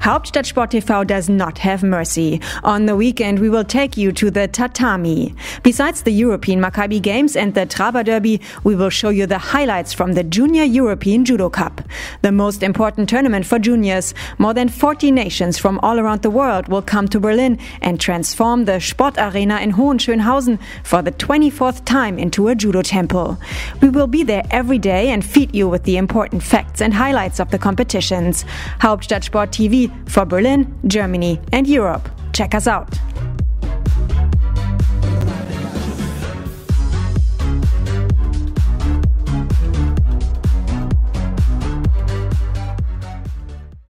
Hauptstadtsport TV does not have mercy. On the weekend, we will take you to the tatami. Besides the European Maccabi Games and the Traber Derby, we will show you the highlights from the Junior European Judo Cup. The most important tournament for juniors. More than 40 nations from all around the world will come to Berlin and transform the Sport Arena in Hohenschönhausen for the 24th time into a judo temple. We will be there every day and feed you with the important facts and highlights of the competitions. Hauptstadtsport TV for Berlin, Germany, and Europe. Check us out.